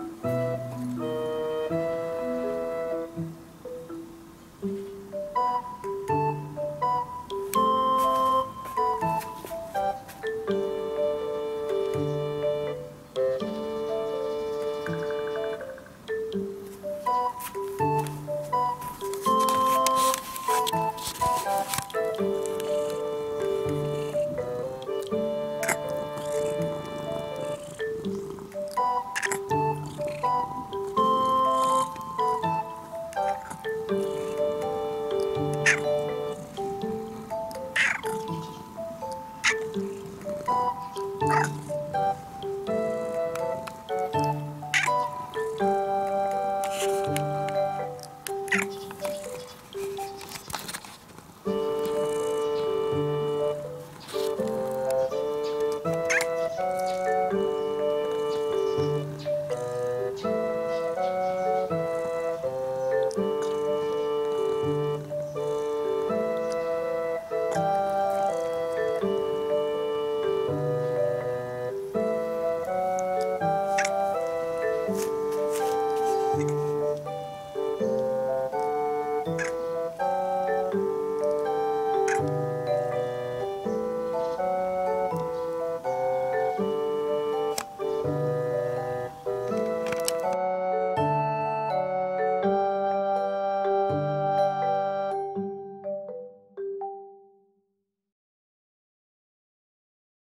了。